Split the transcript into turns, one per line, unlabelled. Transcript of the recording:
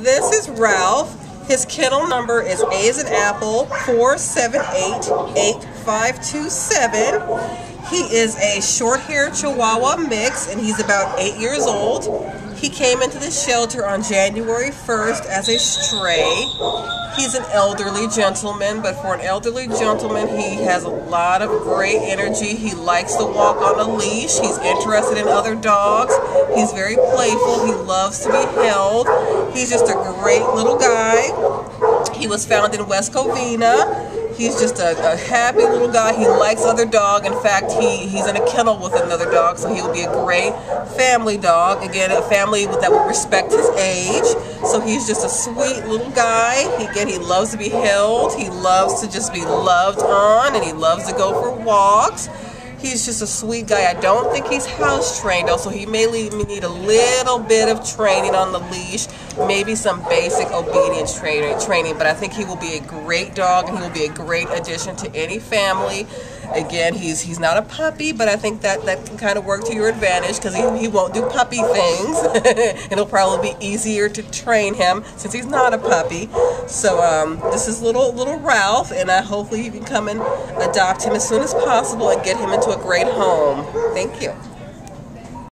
This is Ralph. His kennel number is as an apple 4788527. He is a short haired Chihuahua mix and he's about eight years old. He came into the shelter on January 1st as a stray. He's an elderly gentleman, but for an elderly gentleman, he has a lot of great energy. He likes to walk on a leash. He's interested in other dogs. He's very playful. He loves to be held. He's just a great little guy. He was found in West Covina. He's just a, a, happy little guy. He likes other dog. In fact, he, he's in a kennel with another dog, so he will be a great family dog. Again, a family that will respect his age. So he's just a sweet little guy. He, again, he loves to be held. He loves to just be loved on, and he loves to go for walks. He's just a sweet guy. I don't think he's house trained though, so he may need a little bit of training on the leash, maybe some basic obedience training, training. But I think he will be a great dog, and he will be a great addition to any family. Again, he's he's not a puppy, but I think that that can kind of work to your advantage because he, he won't do puppy things. It'll probably be easier to train him since he's not a puppy. So um, this is little little Ralph, and I hopefully you can come and adopt him as soon as possible and get him into a great home. Thank you.